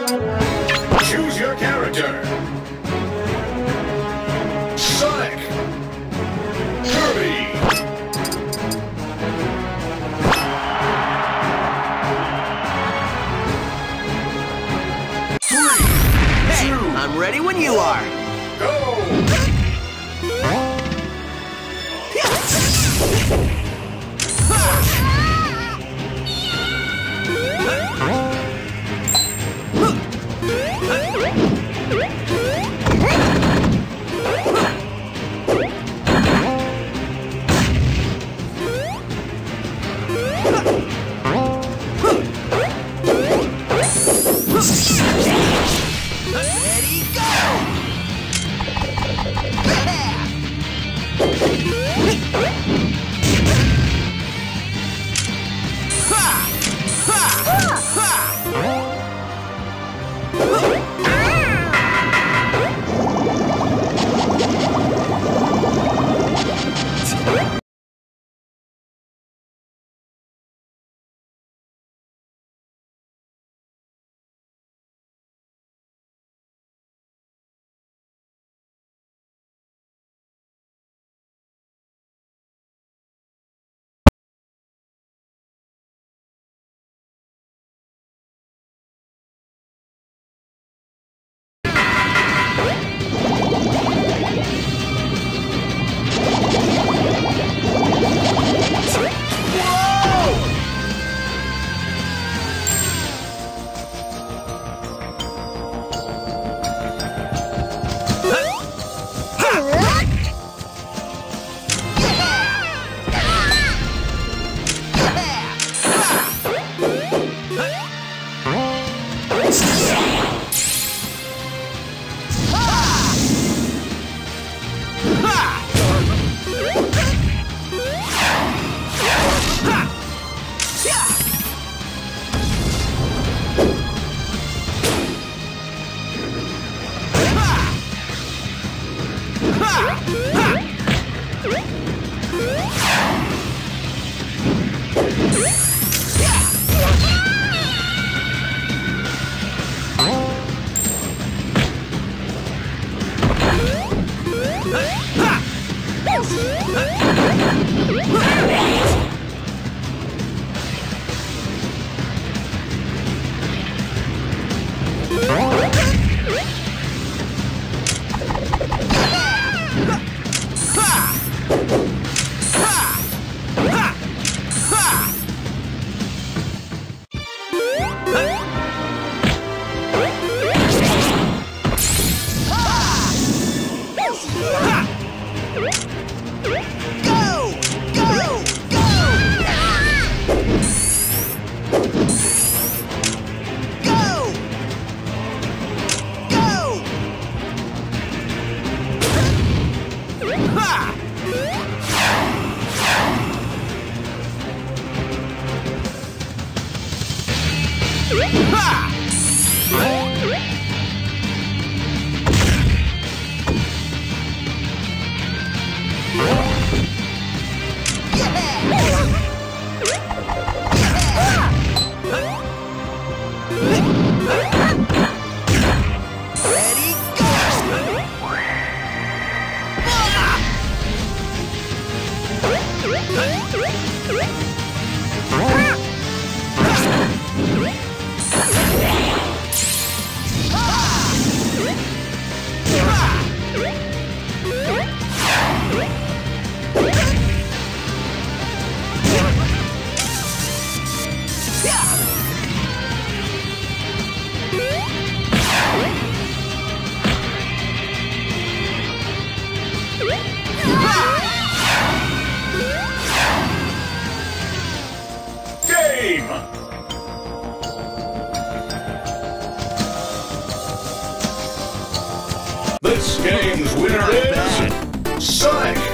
Choose your character. Sonic. Kirby. Three, Hey, two, I'm ready when you are. go! Ah! Ready, go! This game's winner is Sonic.